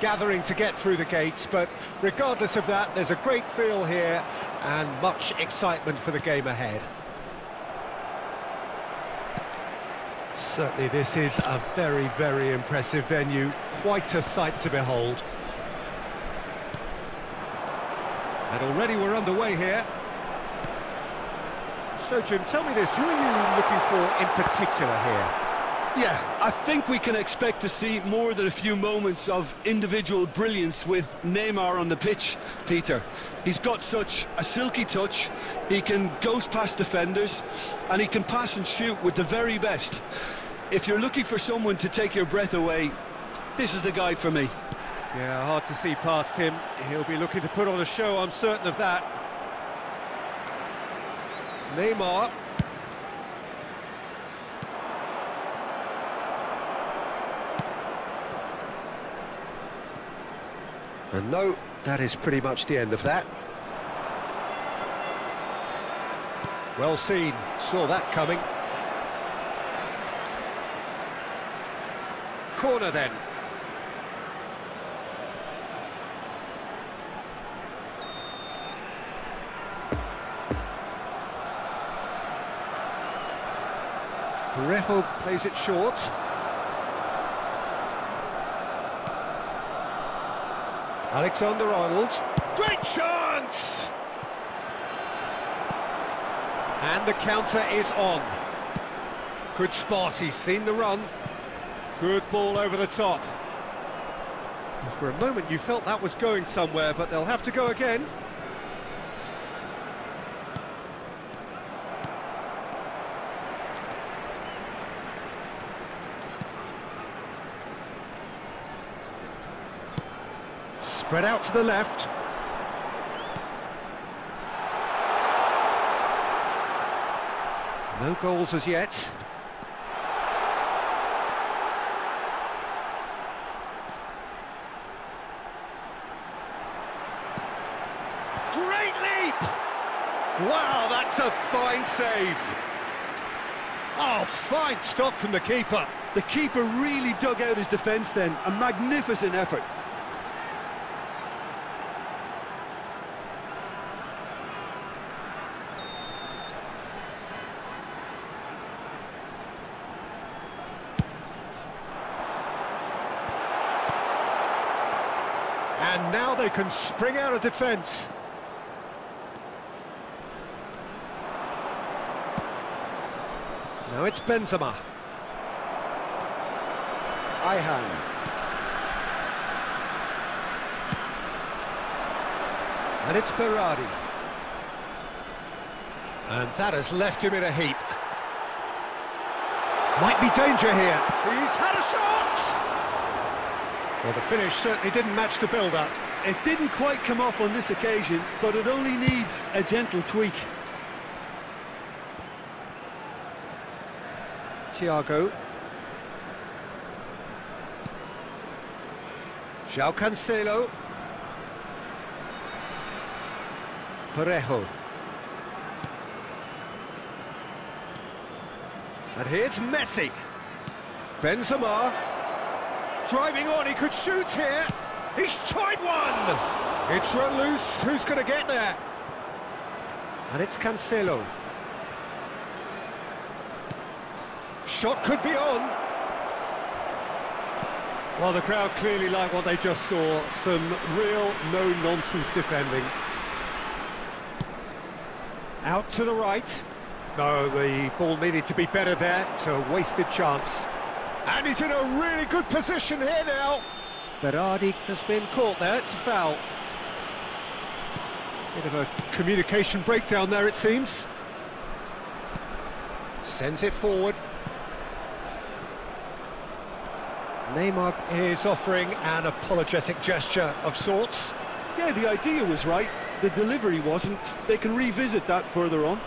gathering to get through the gates, but regardless of that, there's a great feel here and much excitement for the game ahead. Certainly this is a very, very impressive venue, quite a sight to behold. And already we're underway here. So Jim, tell me this, who are you looking for in particular here? Yeah, I think we can expect to see more than a few moments of individual brilliance with Neymar on the pitch, Peter. He's got such a silky touch, he can ghost past defenders, and he can pass and shoot with the very best. If you're looking for someone to take your breath away, this is the guy for me. Yeah, hard to see past him. He'll be looking to put on a show, I'm certain of that. Neymar. And no, that is pretty much the end of that. Well seen, saw that coming. Corner then. Parejo plays it short. Alexander Arnold. Great chance! And the counter is on. Good spot, he's seen the run. Good ball over the top. For a moment you felt that was going somewhere, but they'll have to go again. Spread out to the left. No goals as yet. Great leap! Wow, that's a fine save. Oh, fine stop from the keeper. The keeper really dug out his defence then, a magnificent effort. And now they can spring out of defence. Now it's Benzema. Ayhan. And it's Berardi. And that has left him in a heap. Might be danger here. He's had a shot! Well, the finish certainly didn't match the build-up. It didn't quite come off on this occasion, but it only needs a gentle tweak. Thiago. João Cancelo. Parejo. And here's Messi. Benzema. Driving on, he could shoot here. He's tried one. It's run loose. Who's going to get there? And it's Cancelo. Shot could be on. Well, the crowd clearly like what they just saw. Some real no-nonsense defending. Out to the right. No, the ball needed to be better there. It's a wasted chance. And he's in a really good position here now. Berardi has been caught there. It's a foul. Bit of a communication breakdown there, it seems. Sends it forward. Neymar is offering an apologetic gesture of sorts. Yeah, the idea was right, the delivery wasn't. They can revisit that further on.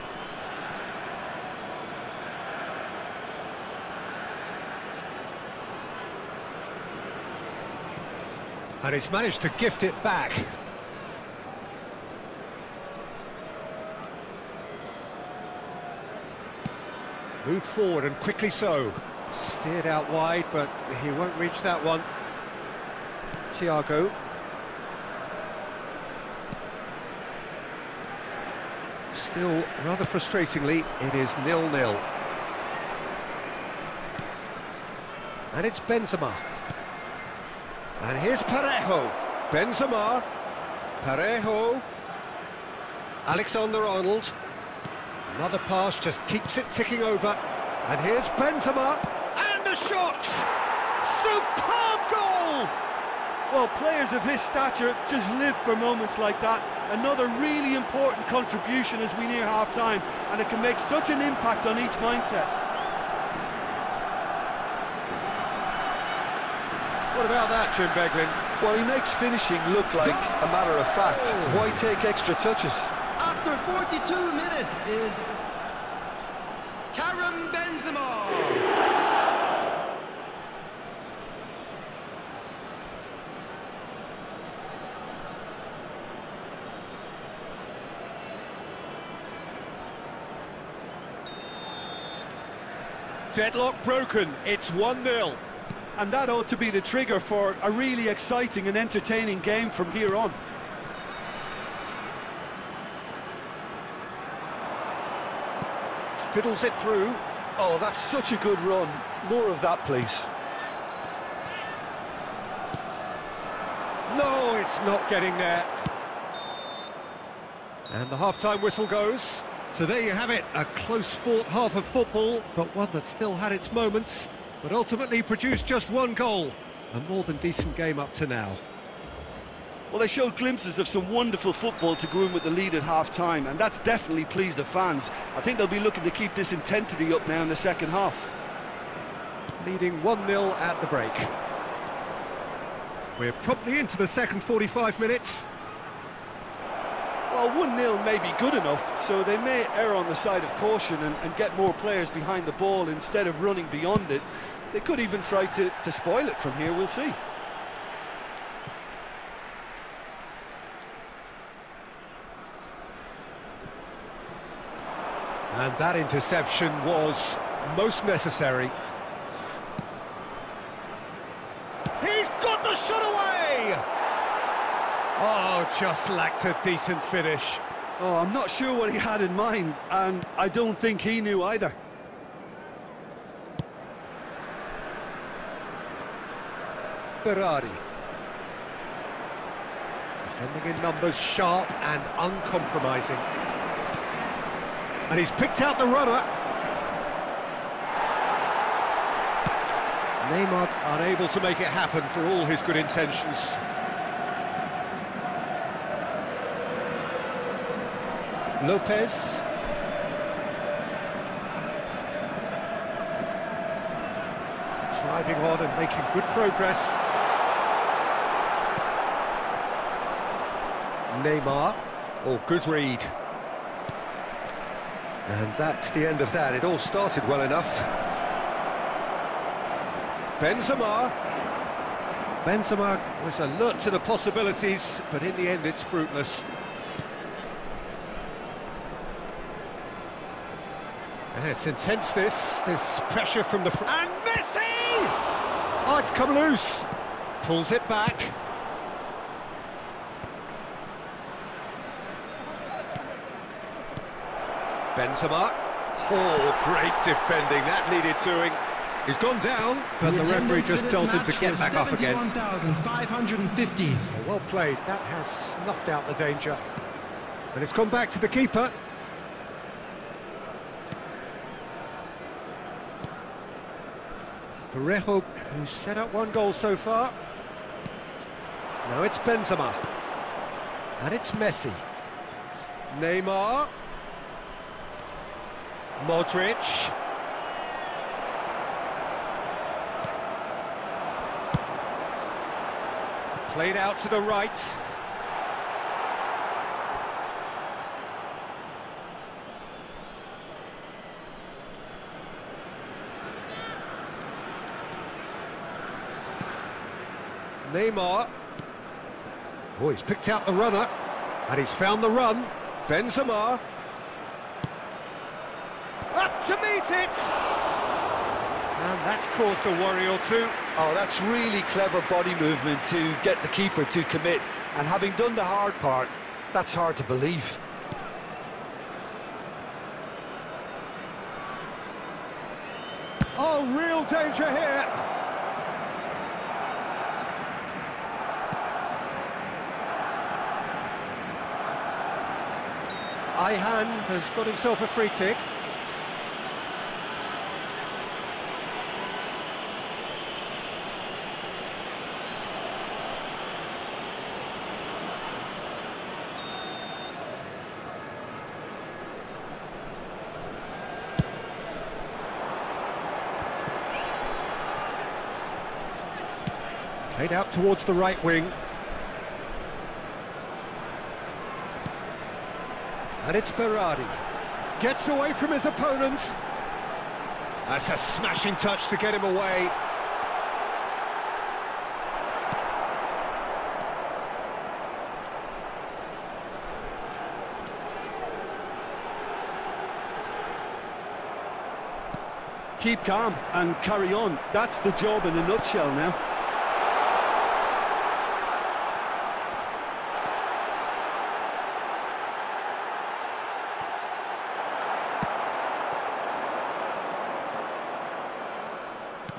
And he's managed to gift it back. Moved forward and quickly so. Steered out wide, but he won't reach that one. Thiago. Still, rather frustratingly, it is nil-nil. And it's Benzema. And here's Parejo. Benzema. Parejo. Alexander-Arnold. Another pass just keeps it ticking over. And here's Benzema. And the shot! Superb goal! Well, players of his stature just live for moments like that. Another really important contribution as we near half-time, and it can make such an impact on each mindset. About that, Jim Beglin? Well, he makes finishing look like a matter of fact. Oh. Why take extra touches? After 42 minutes is Karim Benzema. Deadlock broken, it's 1-0. And that ought to be the trigger for a really exciting and entertaining game from here on. Fiddles it through. Oh, that's such a good run. More of that, please. No, it's not getting there. And the half-time whistle goes. So there you have it, a close-fought half of football, but one that still had its moments, but ultimately produced just one goal. A more than decent game up to now. Well, they showed glimpses of some wonderful football to go in with the lead at half-time, and that's definitely pleased the fans. I think they'll be looking to keep this intensity up now in the second half. Leading 1-0 at the break. We're promptly into the second 45 minutes. Well, 1-0 may be good enough, so they may err on the side of caution and, and, get more players behind the ball instead of running beyond it. They could even try to, to spoil it from here, we'll see. And that interception was most necessary. He's got the shot away! Oh, just lacked a decent finish. Oh, I'm not sure what he had in mind, and I don't think he knew either. Ferrari. Defending in numbers, sharp and uncompromising. And he's picked out the runner. Neymar unable to make it happen for all his good intentions. Lopez. Driving on and making good progress. Neymar. Oh, good read. And that's the end of that. It all started well enough. Benzema. Benzema was alert to the possibilities, but in the end it's fruitless. And it's intense this, this pressure from the... Front. And Messi! Oh, it's come loose. Pulls it back. Benzema. Oh, great defending. That needed doing. He's gone down, but the, the referee just tells him to get back up again. 71,550. Oh, well played. That has snuffed out the danger. And it's come back to the keeper. Parejo, who's set up one goal so far. Now it's Benzema. And it's Messi. Neymar. Modric. Played out to the right. Neymar. Oh, he's picked out the runner, and he's found the run. Benzema. Up to meet it! And that's caused a worry or two. Oh, that's really clever body movement to get the keeper to commit. And having done the hard part, that's hard to believe. Oh, real danger here. Ayhan has got himself a free kick. Played out towards the right wing. And it's Berardi. Gets away from his opponent. That's a smashing touch to get him away. Keep calm and carry on. That's the job in a nutshell now.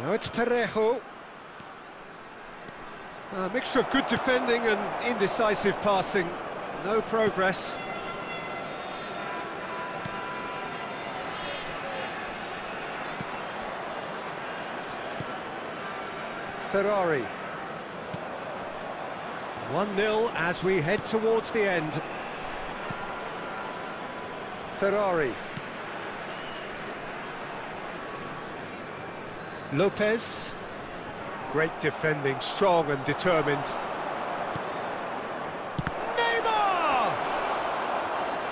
Now it's Parejo. A mixture of good defending and indecisive passing. No progress. Ferrari. 1-0 as we head towards the end. Ferrari. Lopez. Great defending, strong and determined. Neymar!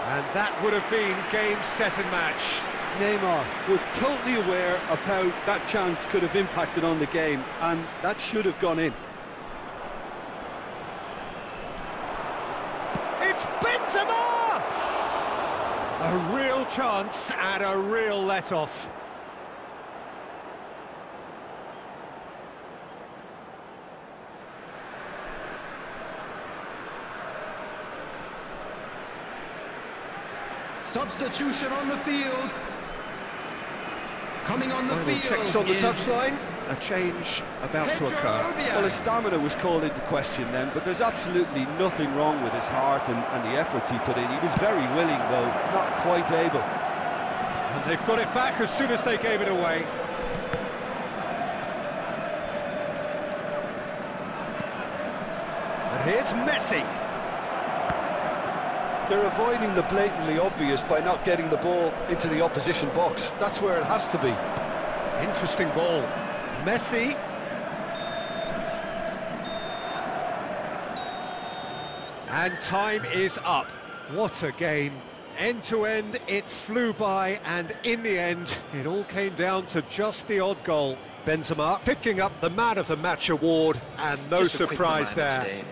And that would have been game, set and match. Neymar was totally aware of how that chance could have impacted on the game, and that should have gone in. It's Benzema! A real chance and a real let-off. Substitution on the field. Coming on the Final field checks on the is touchline. A change about to occur. Rubio. Well, his stamina was called into question then, but there's absolutely nothing wrong with his heart and, and the efforts he put in. He was very willing, though, not quite able. And they've got it back as soon as they gave it away. And here's Messi. They're avoiding the blatantly obvious by not getting the ball into the opposition box. That's where it has to be. Interesting ball. Messi. And time is up. What a game. End to end, it flew by, and in the end, it all came down to just the odd goal. Benzema picking up the Man of the Match award, and no Just a quick surprise there. today,